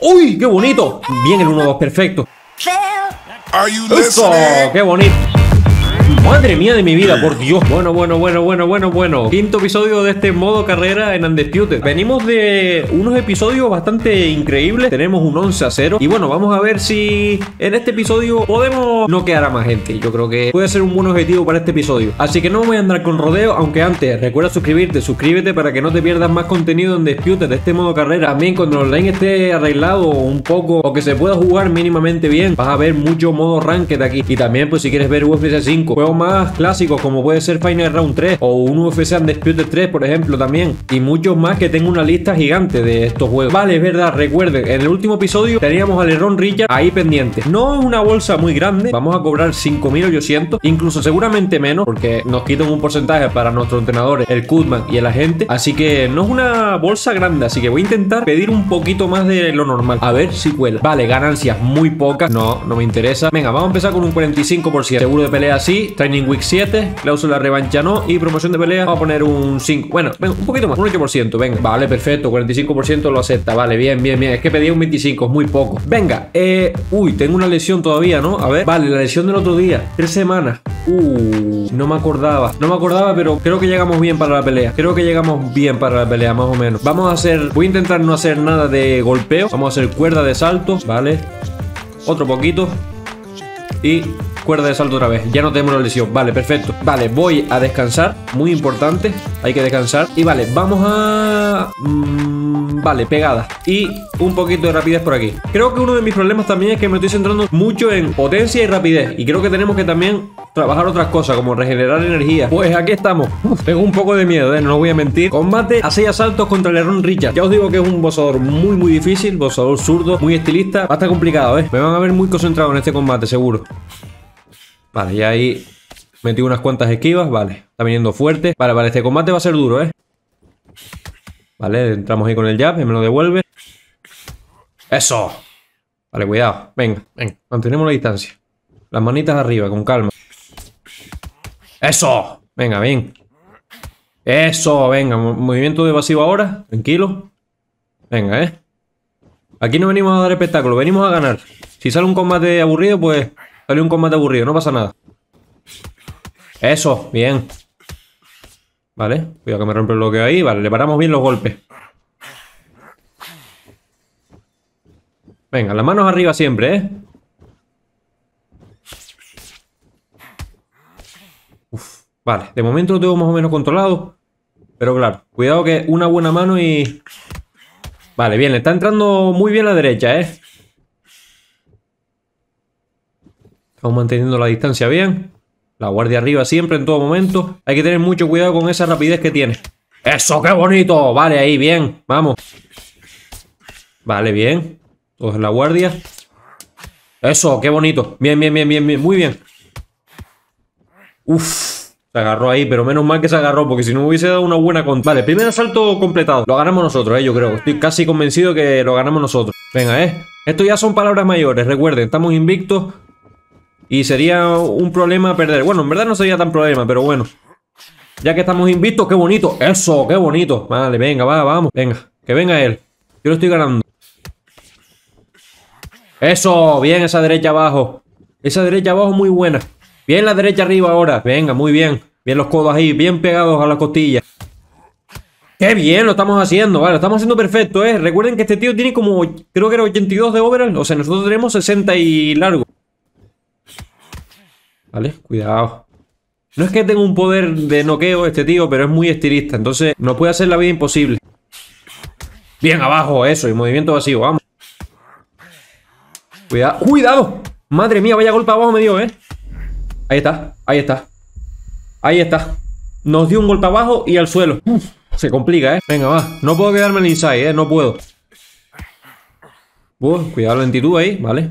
¡Uy! ¡Qué bonito! Bien el 1-2, perfecto. ¡Eso! ¡Qué bonito! Madre mía de mi vida, por Dios. Bueno, bueno, bueno, bueno, bueno, bueno. Quinto episodio de este modo carrera en Undisputed. Venimos de unos episodios bastante increíbles. Tenemos un 11 a 0. Y bueno, vamos a ver si en este episodio podemos noquear a más gente. Yo creo que puede ser un buen objetivo para este episodio. Así que no voy a andar con rodeo. Aunque antes, recuerda suscribirte. Suscríbete para que no te pierdas más contenido en Undisputed de este modo carrera. También cuando el online esté arreglado un poco o que se pueda jugar mínimamente bien, vas a ver mucho modo ranked aquí. Y también, pues si quieres ver UFC 5, juegos más clásicos como puede ser Final Round 3 o un UFC Undisputed 3, por ejemplo, también. Y muchos más que tengo una lista gigante de estos juegos. Vale, es verdad, recuerden, en el último episodio teníamos al Leron Richard ahí pendiente. No es una bolsa muy grande, vamos a cobrar 5.800, incluso seguramente menos, porque nos quitan un porcentaje para nuestros entrenadores, el Kutman y el agente. Así que no es una bolsa grande, así que voy a intentar pedir un poquito más de lo normal. A ver si cuela. Vale, ganancias muy pocas. No, no me interesa. Venga, vamos a empezar con un 45%. Seguro de pelea sí, Training Week 7, cláusula revancha no y promoción de pelea vamos a poner un 5. Bueno, venga, un poquito más, un 8%. Venga, vale, perfecto, 45% lo acepta. Vale, bien, bien, bien. Es que pedía un 25, es muy poco. Venga, eh. Uy, tengo una lesión todavía, ¿no? A ver, vale, la lesión del otro día. Tres semanas. Uh, no me acordaba. No me acordaba, pero creo que llegamos bien para la pelea. Creo que llegamos bien para la pelea, más o menos. Vamos a hacer. Voy a intentar no hacer nada de golpeo. Vamos a hacer cuerda de salto, ¿vale? Otro poquito. Y cuerda de salto otra vez. Ya no tenemos la lesión. Vale, perfecto. Vale, voy a descansar. Muy importante. Hay que descansar. Y vale, vamos a... mm, vale, pegada. Y un poquito de rapidez por aquí. Creo que uno de mis problemas también es que me estoy centrando mucho en potencia y rapidez. Y creo que tenemos que también trabajar otras cosas, como regenerar energía. Pues aquí estamos. Uf, tengo un poco de miedo, ¿eh? no os voy a mentir. Combate a 6 asaltos contra el Aaron Richard. Ya os digo que es un boxeador muy, muy difícil. Boxeador zurdo, muy estilista. Va a estar complicado, ¿eh? Me van a ver muy concentrado en este combate, seguro. Vale, ya ahí metí unas cuantas esquivas. Vale, está viniendo fuerte. Vale, vale, este combate va a ser duro, ¿eh? Vale, entramos ahí con el jab, y me lo devuelve. ¡Eso! Vale, cuidado. Venga, venga. Mantenemos la distancia. Las manitas arriba, con calma. ¡Eso! Venga, bien. Eso, venga. mo- Movimiento de evasivo ahora. Tranquilo. Venga, ¿eh? Aquí no venimos a dar espectáculo, venimos a ganar. Si sale un combate aburrido, pues sale un combate aburrido, no pasa nada. Eso, bien. Vale, cuidado que me rompe el bloqueo ahí. Vale, le paramos bien los golpes. Venga, las manos arriba siempre, ¿eh? Vale, de momento lo tengo más o menos controlado. Pero claro, cuidado que una buena mano y... Vale, bien, le está entrando muy bien a la derecha, ¿eh? Estamos manteniendo la distancia bien. La guardia arriba siempre, en todo momento. Hay que tener mucho cuidado con esa rapidez que tiene. ¡Eso, qué bonito! Vale, ahí, bien. Vamos. Vale, bien. Todos en la guardia. Eso, qué bonito. Bien, bien, bien, bien, bien. Muy bien. Uf. Se agarró ahí, pero menos mal que se agarró, porque si no hubiese dado una buena con. Vale, primer asalto completado. Lo ganamos nosotros, eh, yo creo. Estoy casi convencido que lo ganamos nosotros. Venga, eh. Esto ya son palabras mayores, recuerden, estamos invictos. Y sería un problema perder. Bueno, en verdad no sería tan problema, pero bueno. Ya que estamos invictos, qué bonito. Eso, qué bonito. Vale, venga, va, vamos. Venga, que venga él. Yo lo estoy ganando. Eso, bien esa derecha abajo. Esa derecha abajo muy buena. Bien la derecha arriba ahora. Venga, muy bien. Bien los codos ahí, bien pegados a la costilla. ¡Qué bien lo estamos haciendo! Vale, lo estamos haciendo perfecto, ¿eh? Recuerden que este tío tiene como, creo que era 82 de overall. O sea, nosotros tenemos 60 y largo. Vale, cuidado. No es que tenga un poder de noqueo este tío, pero es muy estilista. Entonces, nos puede hacer la vida imposible. Bien abajo, eso. Y movimiento vacío, vamos. Cuidado. ¡Cuidado! Madre mía, vaya golpe abajo me dio, ¿eh? Ahí está, ahí está. Ahí está. Nos dio un golpe abajo y al suelo. Se complica, ¿eh? Venga, va. No puedo quedarme en el inside, ¿eh? No puedo. Uf, cuidado la lentitud ahí, ¿vale?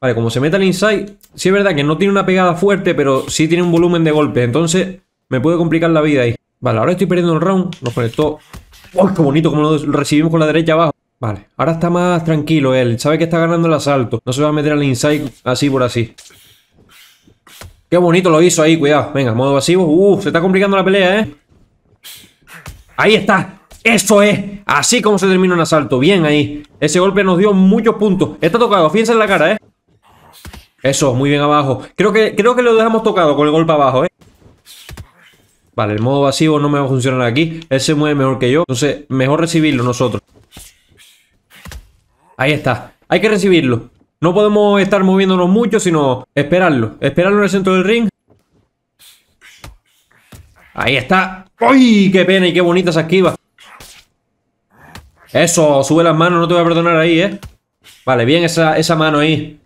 Vale, como se mete al inside, sí es verdad que no tiene una pegada fuerte, pero sí tiene un volumen de golpe. Entonces, me puede complicar la vida ahí. Vale, ahora estoy perdiendo el round. Nos conectó. ¡Uy, qué bonito! Como lo recibimos con la derecha abajo. Vale, ahora está más tranquilo él. Sabe que está ganando el asalto. No se va a meter al inside así por así. Qué bonito lo hizo ahí, cuidado. Venga, modo pasivo. Uh, se está complicando la pelea, ¿eh? Ahí está. Eso es, así como se termina un asalto. Bien ahí. Ese golpe nos dio muchos puntos. Está tocado, fíjense en la cara, ¿eh? Eso, muy bien abajo. Creo que, creo que lo dejamos tocado con el golpe abajo, ¿eh? Vale, el modo vacío no me va a funcionar aquí. Él se mueve mejor que yo. Entonces, mejor recibirlo nosotros. Ahí está. Hay que recibirlo. No podemos estar moviéndonos mucho, sino esperarlo. Esperarlo en el centro del ring. Ahí está. ¡Uy! ¡Qué pena y qué bonita esa esquiva! Eso, sube las manos, no te voy a perdonar ahí, ¿eh? Vale, bien esa, esa mano ahí.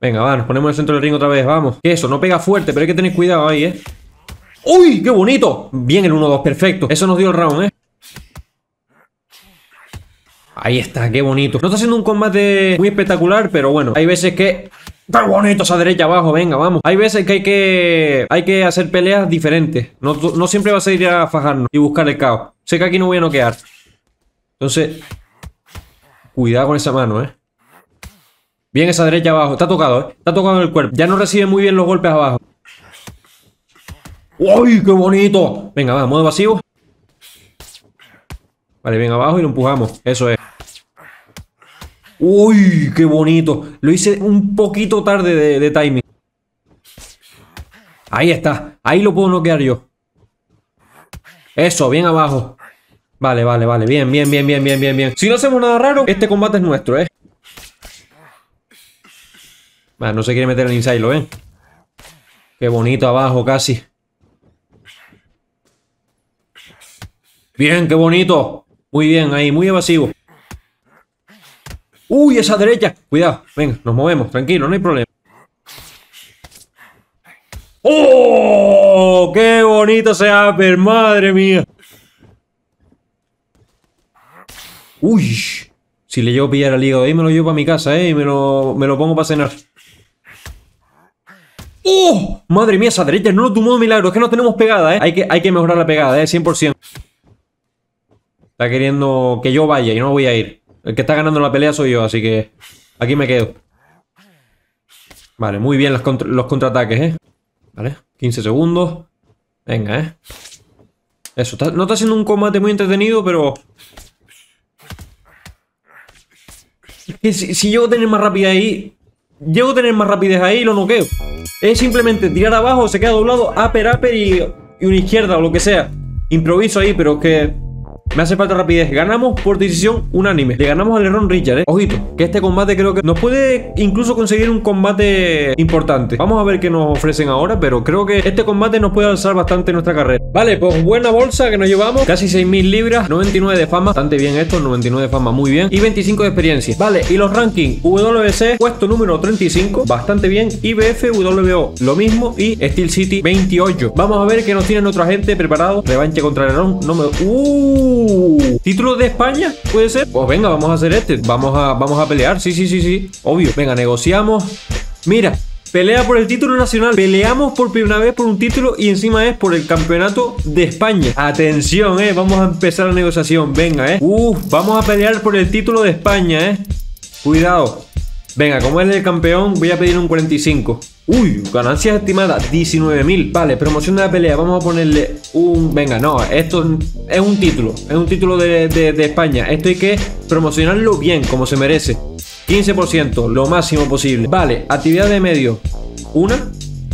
Venga, va, nos ponemos en el centro del ring otra vez, vamos. Que eso, no pega fuerte, pero hay que tener cuidado ahí, ¿eh? ¡Uy! ¡Qué bonito! Bien el 1-2, perfecto. Eso nos dio el round, ¿eh? Ahí está, qué bonito. No está siendo un combate muy espectacular, pero bueno, hay veces que... ¡Qué bonito esa derecha abajo! Venga, vamos. Hay veces que hay que, hay que hacer peleas diferentes. No, no siempre vas a ir a fajarnos y buscar el caos. Sé que aquí no voy a noquear. Entonces, cuidado con esa mano, ¿eh? Bien esa derecha abajo. Está tocado, ¿eh? Está tocado en el cuerpo. Ya no recibe muy bien los golpes abajo. ¡Uy, qué bonito! Venga, va, modo vacío. Vale, bien abajo y lo empujamos. Eso es. ¡Uy, qué bonito! Lo hice un poquito tarde de, timing. Ahí está. Ahí lo puedo noquear yo. Eso, bien abajo. Vale, vale, vale. Bien, bien, bien, bien, bien, bien, bien. Si no hacemos nada raro, este combate es nuestro, ¿eh? No se quiere meter el inside, ¿lo ven? Qué bonito abajo, casi. Bien, qué bonito. Muy bien, ahí, muy evasivo. Uy, esa derecha. Cuidado, venga, nos movemos, tranquilo, no hay problema. ¡Oh! ¡Qué bonito ese upper! ¡Madre mía! Uy, si le llevo a pillar al hígado ahí, me lo llevo para mi casa, ¿eh? Y me lo, me lo pongo para cenar. ¡Oh! Madre mía, esa derecha no lo tumbó de milagro. Es que no tenemos pegada, ¿eh? Hay que, hay que mejorar la pegada, ¿eh? 100%. Está queriendo que yo vaya y no voy a ir. El que está ganando la pelea soy yo, así que aquí me quedo. Vale, muy bien los, contraataques, ¿eh? Vale, 15 segundos. Venga, ¿eh? Eso, no está siendo un combate muy entretenido, pero que si, si, llego a tener más rapidez ahí, llego a tener más rapidez ahí y lo noqueo. Es simplemente tirar abajo, se queda doblado, upper, upper y, y una izquierda o lo que sea. Improviso ahí, pero es que me hace falta rapidez. Ganamos por decisión unánime. Le ganamos al Ron Richard, ¿eh? Ojito, que este combate creo que nos puede incluso conseguir un combate importante. Vamos a ver qué nos ofrecen ahora, pero creo que este combate nos puede alzar bastante nuestra carrera. Vale, pues buena bolsa que nos llevamos. Casi 6.000 libras, 99 de fama. Bastante bien esto, 99 de fama, muy bien. Y 25 de experiencia. Vale, y los rankings. WC, puesto número 35, bastante bien. IBF, WO, lo mismo. Y Steel City, 28. Vamos a ver qué nos tiene nuestra gente preparado. Revanche contra Ron. No me... ¡Uh! ¿Título de España? ¿Puede ser? Pues venga, vamos a hacer este. Vamos a, vamos a pelear. Sí, sí, sí, sí. Obvio. Venga, negociamos. Mira, pelea por el título nacional. Peleamos por primera vez por un título y encima es por el campeonato de España. Atención, eh. Vamos a empezar la negociación. Venga, eh. Uf, vamos a pelear por el título de España, eh. Cuidado. Venga, como es el campeón, voy a pedir un 45. Uy, ganancias estimadas 19.000. Vale, promoción de la pelea. Vamos a ponerle un... Venga, no, esto es un título. Es un título de, de España. Esto hay que promocionarlo bien, como se merece. 15%, lo máximo posible. Vale, actividad de medio. Una.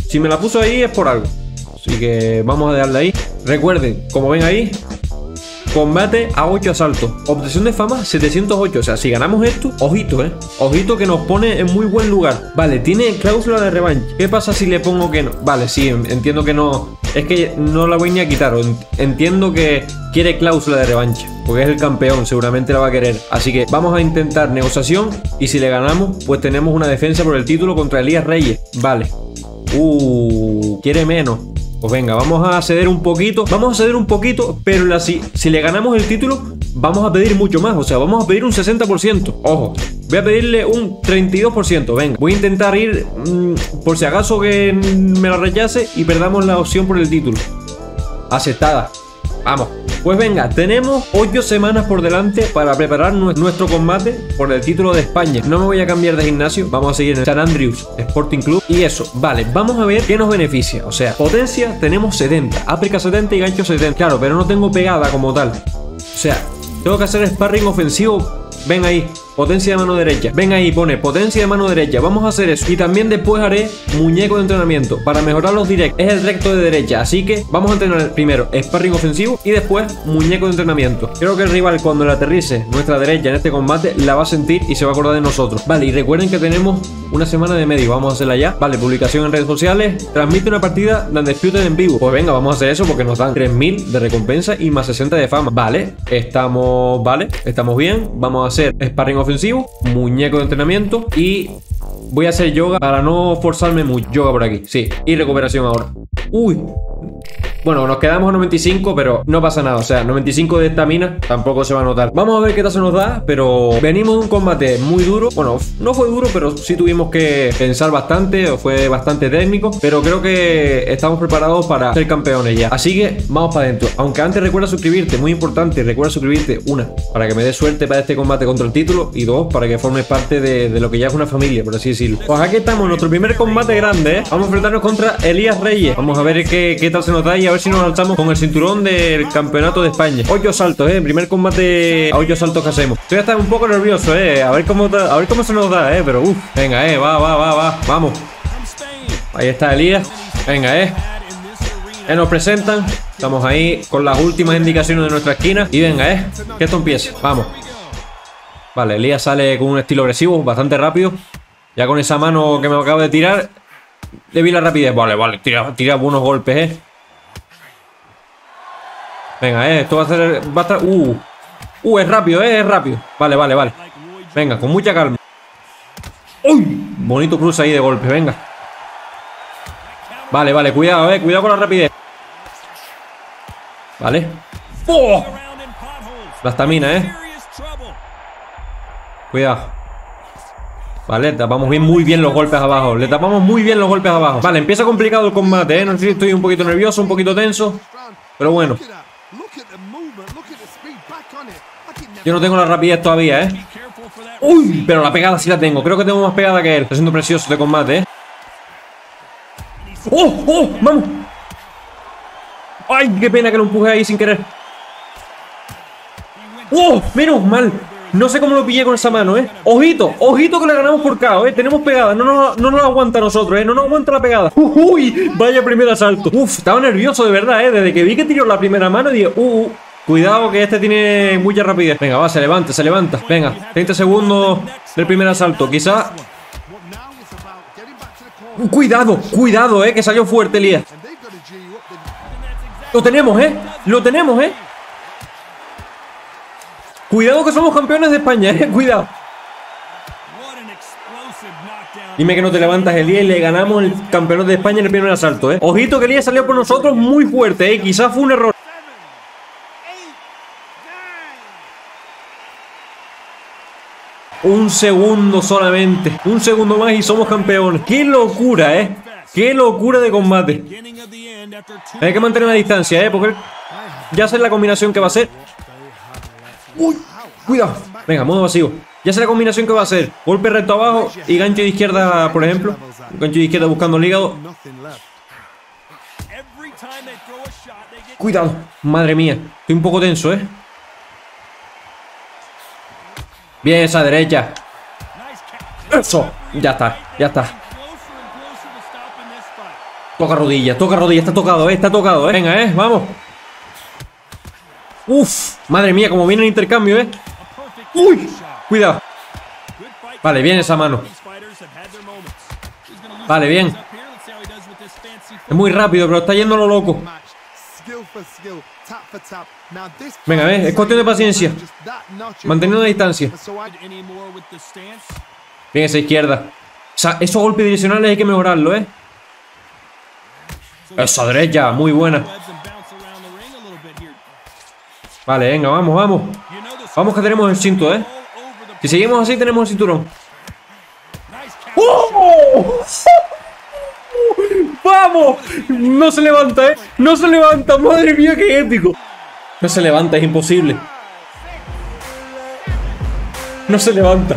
Si me la puso ahí es por algo. Así que vamos a darle ahí. Recuerden, como ven ahí, Combate a 8 asaltos. Obtención de fama 708. O sea, si ganamos esto, ojito, eh. Ojito que nos pone en muy buen lugar. Vale, tiene cláusula de revancha. ¿Qué pasa si le pongo que no? Vale, sí, entiendo que no. Es que no la voy ni a quitar. Entiendo que quiere cláusula de revancha. Porque es el campeón, seguramente la va a querer. Así que vamos a intentar negociación. Y si le ganamos, pues tenemos una defensa por el título contra Elías Reyes. Vale. Uh, quiere menos. Pues venga, vamos a ceder un poquito. Vamos a ceder un poquito, pero si, si le ganamos el título, vamos a pedir mucho más. O sea, vamos a pedir un 60%. Ojo, voy a pedirle un 32%. Venga, voy a intentar ir mm, por si acaso que me la rechace y perdamos la opción por el título. Aceptada. Vamos. Pues venga, tenemos 8 semanas por delante para preparar nuestro combate por el título de España. No me voy a cambiar de gimnasio, vamos a seguir en San Andrews Sporting Club. Y eso, vale, vamos a ver qué nos beneficia. O sea, potencia tenemos 70, áfrica 70 y gancho 70. Claro, pero no tengo pegada como tal. O sea, tengo que hacer sparring ofensivo. Ven ahí. Potencia de mano derecha. Ven ahí, pone potencia de mano derecha. Vamos a hacer eso. Y también después haré muñeco de entrenamiento para mejorar los directos. Es el recto de derecha. Así que vamos a entrenar primero sparring ofensivo y después muñeco de entrenamiento. Creo que el rival cuando le aterrice nuestra derecha en este combate la va a sentir y se va a acordar de nosotros. Vale, y recuerden que tenemos una semana de medio. Vamos a hacerla ya. Vale, publicación en redes sociales. Transmite una partida de Undisputed en vivo. Pues venga, vamos a hacer eso porque nos dan 3000 de recompensa y más 60 de fama. Vale, estamos. Vale, estamos bien. Vamos a hacer sparring ofensivo, muñeco de entrenamiento y voy a hacer yoga para no forzarme mucho. Yoga por aquí, sí. Y recuperación ahora. Uy. Bueno, nos quedamos a 95, pero no pasa nada. O sea, 95 de estamina tampoco se va a notar. Vamos a ver qué tal se nos da, pero venimos de un combate muy duro. Bueno, no fue duro, pero sí tuvimos que pensar bastante. Fue bastante técnico, pero creo que estamos preparados para ser campeones ya. Así que vamos para adentro. Aunque antes recuerda suscribirte, muy importante. Recuerda suscribirte, una, para que me dé suerte para este combate contra el título. Y dos, para que formes parte de, de lo que ya es una familia, por así decirlo. Pues aquí estamos, nuestro primer combate grande, ¿eh? Vamos a enfrentarnos contra Elías Reyes. Vamos a ver qué, qué tal se nos da y a ver si nos alzamos con el cinturón del campeonato de España. Ocho saltos, ¿eh? Primer combate a ocho saltos que hacemos. Estoy hasta un poco nervioso, ¿eh? A ver cómo, a ver cómo se nos da, ¿eh? Pero, uff, venga, ¿eh? Va, va, va, va. Vamos. Ahí está Elías. Venga, ¿eh? Ya nos presentan. Estamos ahí con las últimas indicaciones de nuestra esquina. Y venga, ¿eh? Que esto empiece. Vamos. Vale, Elías sale con un estilo agresivo, bastante rápido. Ya con esa mano que me acabo de tirar, le vi la rapidez. Vale, vale, tira, tira buenos golpes, eh. Venga, eh, esto va a ser. Va a estar. Uh, uh, es rápido, eh, es rápido. Vale, vale, vale. Venga, con mucha calma. ¡Uy! Bonito cruce ahí de golpe, venga. Vale, vale, cuidado, eh, cuidado con la rapidez. Vale. ¡Oh! La estamina, eh. Cuidado. Vale, tapamos bien, muy bien los golpes abajo. Le tapamos muy bien los golpes abajo. Vale, empieza complicado el combate, ¿eh? No sé si estoy un poquito nervioso, un poquito tenso. Pero bueno. Yo no tengo la rapidez todavía, ¿eh? Uy, pero la pegada sí la tengo. Creo que tengo más pegada que él. Está siendo precioso de combate, ¿eh? ¡Oh! ¡Oh! ¡Vamos! ¡Ay, qué pena que lo empuje ahí sin querer! ¡Oh! ¡Menos mal! No sé cómo lo pillé con esa mano, ¿eh? Ojito, ojito que le ganamos por KO, ¿eh? Tenemos pegada, no, no, no nos aguanta a nosotros, ¿eh? No nos aguanta la pegada. ¡Uy! Vaya primer asalto. Uf, estaba nervioso de verdad, ¿eh? Desde que vi que tiró la primera mano dije, uh, uh, cuidado que este tiene mucha rapidez. Venga, va, se levanta, se levanta. Venga, 30 segundos del primer asalto. Quizá... Cuidado, cuidado, ¿eh? Que salió fuerte, Elías. Lo tenemos, ¿eh? Lo tenemos, ¿eh? Cuidado que somos campeones de España, eh. Cuidado. Dime que no te levantas el día y le ganamos el campeonato de España en el primer asalto, eh. Ojito que el día salió por nosotros muy fuerte, eh. Quizás fue un error. Un segundo solamente. Un segundo más y somos campeones. ¡Qué locura, eh! ¡Qué locura de combate! Hay que mantener la distancia, eh. Porque ya sé la combinación que va a hacer. Uy, cuidado. Venga, modo vacío. Ya sé la combinación que va a hacer. Golpe recto abajo y gancho de izquierda, por ejemplo. Gancho de izquierda buscando el hígado. Cuidado. Madre mía. Estoy un poco tenso, ¿eh? Bien esa derecha. Eso. Ya está. Ya está. Toca rodilla. Toca rodilla. Está tocado, ¿eh? Está tocado, ¿eh? Venga, ¿eh? Vamos. Uf, madre mía, como viene el intercambio, ¿eh? Uy, cuidado. Vale, bien esa mano. Vale, bien. Es muy rápido, pero está yendo lo loco. Venga, ¿eh? es cuestión de paciencia. Manteniendo la distancia. Bien esa izquierda. O sea, esos golpes direccionales hay que mejorarlo, ¿eh? Esa derecha, muy buena. Vale, venga, vamos, vamos. Vamos que tenemos el cinto, ¿eh? Si seguimos así, tenemos el cinturón. ¡Oh! ¡Vamos! No se levanta, ¿eh? No se levanta. Madre mía, qué épico. No se levanta, es imposible. No se levanta.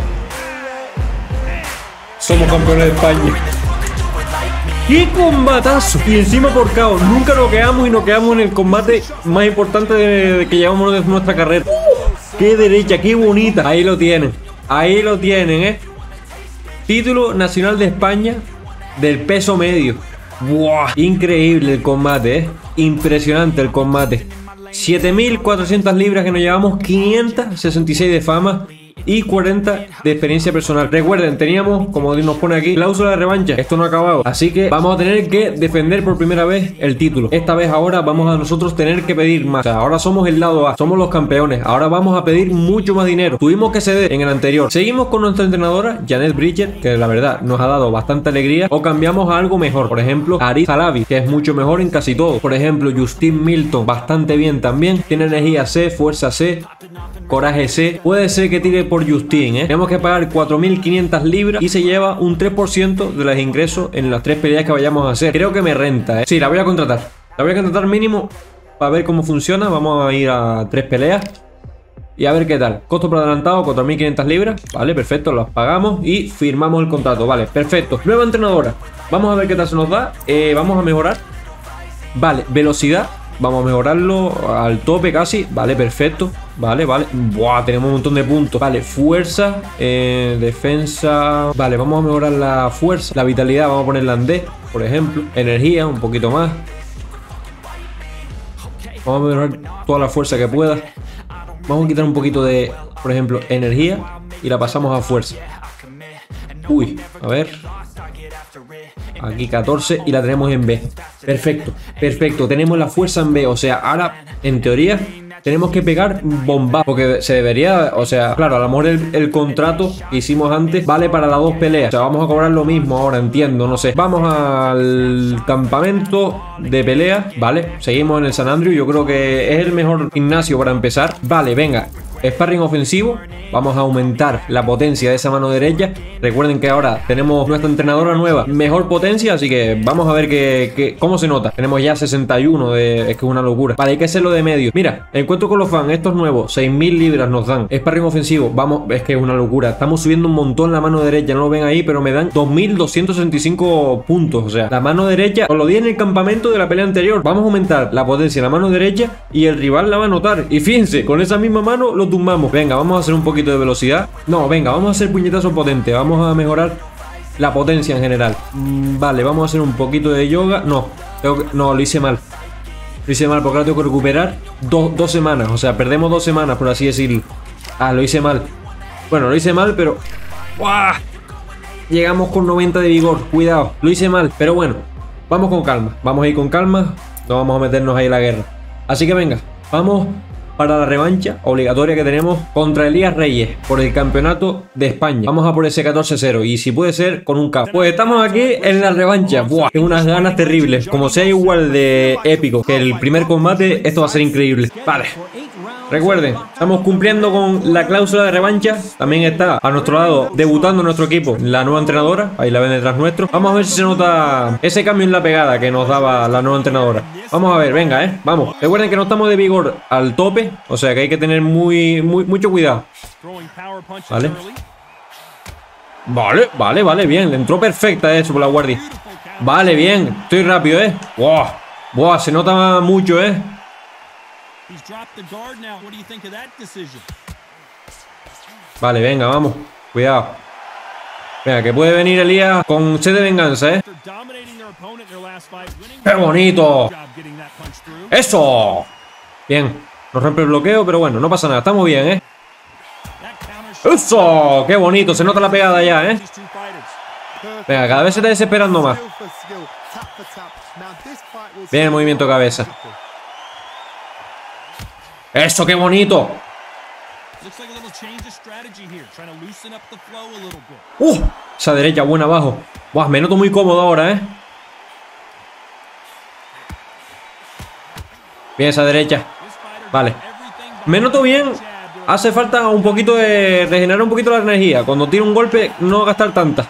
Somos campeones de España. ¡Qué combatazo! Y encima por caos. Nunca nos quedamos y nos quedamos en el combate más importante de, que llevamos de nuestra carrera. ¡Qué derecha! ¡Qué bonita! Ahí lo tienen. Ahí lo tienen, ¿eh? Título Nacional de España del peso medio. ¡Buah! Increíble el combate, ¿eh? Impresionante el combate. 7400 libras que nos llevamos, 566 de fama y 40 de experiencia personal. Recuerden, teníamos, como nos pone aquí, cláusula de revancha. Esto no ha acabado. Así que vamos a tener que defender por primera vez el título. Esta vez ahora vamos a nosotros tener que pedir más. Ahora somos el lado A, somos los campeones. Ahora vamos a pedir mucho más dinero. Tuvimos que ceder en el anterior. Seguimos con nuestra entrenadora, Janet Bridget, que la verdad nos ha dado bastante alegría. O cambiamos a algo mejor. Por ejemplo, Aris Salavi, que es mucho mejor en casi todo. Por ejemplo, Justin Milton, bastante bien también. Tiene energía C, fuerza C, coraje C. Puede ser que tire por Justin, ¿eh? Tenemos que pagar 4.500 libras y se lleva un 3% de los ingresos en las tres peleas que vayamos a hacer. Creo que me renta, ¿eh? Sí, la voy a contratar. La voy a contratar mínimo para ver cómo funciona. Vamos a ir a tres peleas. Y a ver qué tal. Costo por adelantado, 4.500 libras. Vale, perfecto, las pagamos y firmamos el contrato. Vale, perfecto. Nueva entrenadora. Vamos a ver qué tal se nos da. Eh, vamos a mejorar. Vale, velocidad. Vamos a mejorarlo al tope casi. Vale, perfecto. Vale, vale. Buah, tenemos un montón de puntos. Vale, fuerza, eh, defensa. Vale, vamos a mejorar la fuerza. La vitalidad, vamos a ponerla en D, por ejemplo. Energía, un poquito más. Vamos a mejorar toda la fuerza que pueda. Vamos a quitar un poquito de, por ejemplo, energía y la pasamos a fuerza. Uy, a ver. Aquí 14 y la tenemos en B. Perfecto, perfecto. Tenemos la fuerza en B. O sea, ahora, en teoría, tenemos que pegar bomba. Porque se debería, o sea, claro, a lo mejor el, contrato que hicimos antes vale para las dos peleas. O sea, vamos a cobrar lo mismo ahora, entiendo, no sé. Vamos al campamento de pelea, ¿vale? Seguimos en el San Andrew. Yo creo que es el mejor gimnasio para empezar. Vale, venga. Sparring ofensivo, vamos a aumentar la potencia de esa mano derecha. Recuerden que ahora tenemos nuestra entrenadora nueva, mejor potencia, así que vamos a ver que, cómo se nota. Tenemos ya 61, de, es que es una locura. Vale, hay que hacerlo de medio. Mira, encuentro con los fans, estos nuevos, 6.000 libras nos dan. Sparring ofensivo, vamos, es que es una locura. Estamos subiendo un montón la mano derecha, no lo ven ahí, pero me dan 2.265 puntos. O sea, la mano derecha, os lo di en el campamento de la pelea anterior. Vamos a aumentar la potencia de la mano derecha y el rival la va a notar. Y fíjense, con esa misma mano Venga, vamos a hacer un poquito de velocidad. No, venga, vamos a hacer puñetazo potente. Vamos a mejorar la potencia en general. Mm, vale, vamos a hacer un poquito de yoga. No, no, lo hice mal. Lo hice mal porque ahora tengo que recuperar dos semanas. O sea, perdemos dos semanas, por así decirlo. Ah, lo hice mal. Bueno, lo hice mal, pero... ¡Buah! Llegamos con 90 de vigor. Cuidado, lo hice mal. Pero bueno, vamos con calma. Vamos a ir con calma. No vamos a meternos ahí en la guerra. Así que venga, vamos para la revancha obligatoria que tenemos contra Elías Reyes por el campeonato de España. Vamos a por ese 14-0 y si puede ser con un K. Pues estamos aquí en la revancha. Buah, tengo unas ganas terribles. Como sea igual de épico que el primer combate, esto va a ser increíble. Vale. Recuerden, estamos cumpliendo con la cláusula de revancha. También está a nuestro lado, debutando nuestro equipo, la nueva entrenadora. Ahí la ven detrás nuestro. Vamos a ver si se nota ese cambio en la pegada que nos daba la nueva entrenadora. Vamos a ver, venga, eh. Vamos. Recuerden que no estamos de vigor al tope. O sea que hay que tener muy, muy, mucho cuidado. Vale. Vale, vale, vale, bien. Le entró perfecta eso por la guardia. Vale, bien. Estoy rápido, eh. Buah. Buah, se nota mucho, eh. Vale, venga, vamos. Cuidado. Venga, que puede venir Elías con sed de venganza, ¿eh? ¡Qué bonito! ¡Eso! Bien. Nos rompe el bloqueo, pero bueno, no pasa nada. Estamos bien, ¿eh? ¡Eso! ¡Qué bonito! Se nota la pegada ya, ¿eh? Venga, cada vez se está desesperando más. Bien el movimiento de cabeza. ¡Eso, qué bonito! ¡Uh! Esa derecha buena abajo. Buah, me noto muy cómodo ahora, ¿eh? Bien esa derecha. Vale. Me noto bien. Hace falta un poquito de regenerar un poquito la energía. Cuando tiro un golpe, no gastar tanta.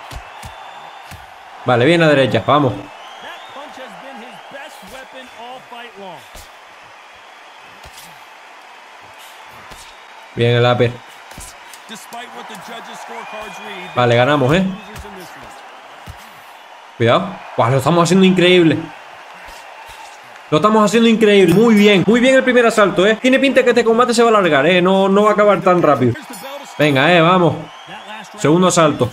Vale, bien a derecha. Vamos. Bien el upper. Vale, ganamos, ¿eh? Cuidado. Buah, lo estamos haciendo increíble. Lo estamos haciendo increíble. Muy bien. Muy bien el primer asalto, ¿eh? Tiene pinta que este combate se va a alargar, ¿eh? No, no va a acabar tan rápido. Venga, ¿eh? Vamos. Segundo asalto.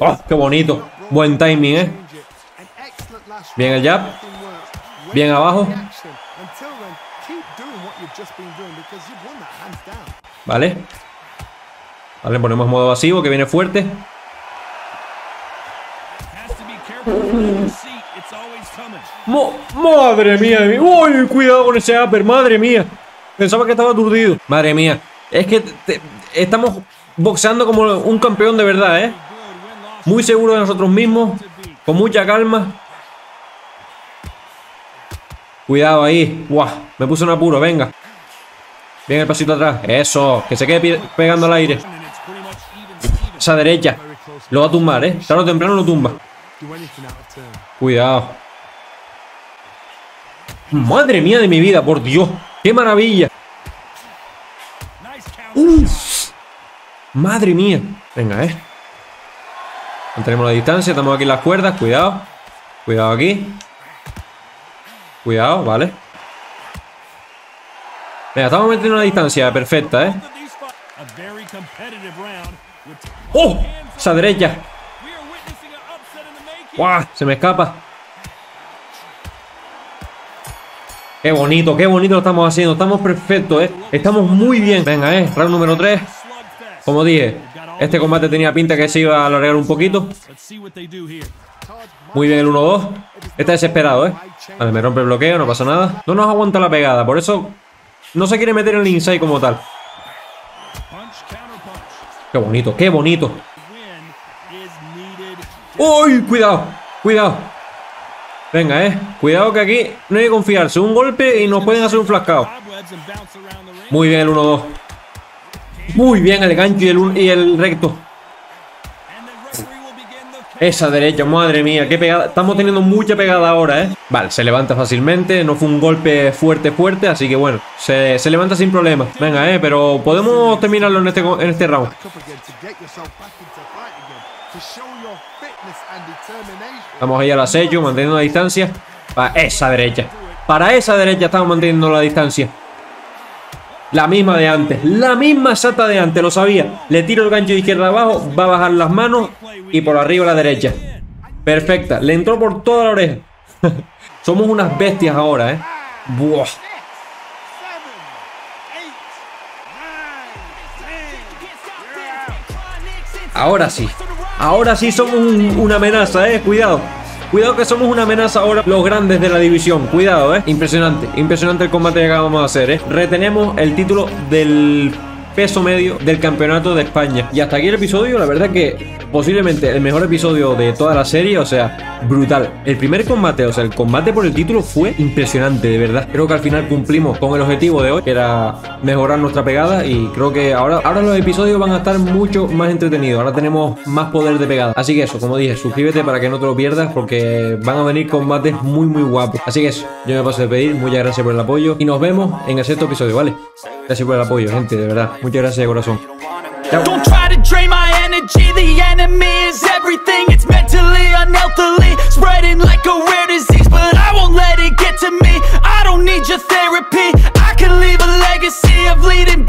Oh, qué bonito. Buen timing, ¿eh? Bien el jab. Bien abajo. Vale. Vale, ponemos modo vacío que viene fuerte. madre mía. Uy, cuidado con ese upper, madre mía. Pensaba que estaba aturdido. Madre mía. Es que estamos boxeando como un campeón de verdad, ¿eh? Muy seguro de nosotros mismos. Con mucha calma. Cuidado ahí. Buah, me puse un apuro, venga. Bien el pasito atrás. Eso, que se quede pegando al aire. Esa derecha. Lo va a tumbar, ¿eh? Tarde o temprano lo tumba. Cuidado. Madre mía de mi vida, por Dios. ¡Qué maravilla! Madre mía. Venga, eh. Mantenemos la distancia. Estamos aquí en las cuerdas. Cuidado. Cuidado aquí. Cuidado, vale. Venga, estamos metiendo una distancia perfecta, ¿eh? ¡Oh! Esa derecha. ¡Guau! Se me escapa. Qué bonito, qué bonito lo estamos haciendo. Estamos perfectos, ¿eh? Estamos muy bien. Venga, ¿eh? Round número 3. Como dije, este combate tenía pinta que se iba a alargar un poquito. Muy bien el 1-2. Está desesperado, ¿eh? Vale, me rompe el bloqueo, no pasa nada. No nos aguanta la pegada, por eso no se quiere meter en el inside como tal. Qué bonito, qué bonito. ¡Uy! Cuidado, cuidado. Venga, eh. Cuidado que aquí no hay que confiarse. Un golpe y nos pueden hacer un flascado. Muy bien el 1-2. Muy bien el gancho y el, y el recto. Esa derecha, madre mía, qué pegada. Estamos teniendo mucha pegada ahora, ¿eh? Vale, se levanta fácilmente. No fue un golpe fuerte, fuerte. Así que bueno, se, levanta sin problema. Venga, ¿eh? Pero podemos terminarlo en este, en este round. Vamos ahí al acecho, manteniendo la distancia. Para esa derecha. Para esa derecha estamos manteniendo la distancia. La misma de antes, la misma sata de antes, lo sabía. Le tiro el gancho de izquierda abajo, va a bajar las manos y por arriba a la derecha. Perfecta, le entró por toda la oreja. Somos unas bestias ahora, ¿eh? Buah. Ahora sí. Ahora sí somos una amenaza, ¿eh? Cuidado. Cuidado que somos una amenaza ahora los grandes de la división. Cuidado, ¿eh? Impresionante. Impresionante el combate que acabamos de hacer, ¿eh? Retenemos el título del peso medio del campeonato de España. Y hasta aquí el episodio, la verdad que posiblemente el mejor episodio de toda la serie, o sea, brutal. El primer combate, o sea, el combate por el título fue impresionante, de verdad. Creo que al final cumplimos con el objetivo de hoy, que era mejorar nuestra pegada y creo que ahora, ahora los episodios van a estar mucho más entretenidos. Ahora tenemos más poder de pegada. Así que eso, como dije, suscríbete para que no te lo pierdas porque van a venir combates muy muy guapos. Así que eso, yo me paso de pedir, muchas gracias por el apoyo y nos vemos en el sexto episodio, ¿vale? Gracias por el apoyo, gente, de verdad. Muchas gracias de corazón. Don't try to drain my energy, the enemy is everything. It's mentally, unhealthily, spreading like a rare disease. But I won't let it get to me, I don't need your therapy. I can leave a legacy of leaving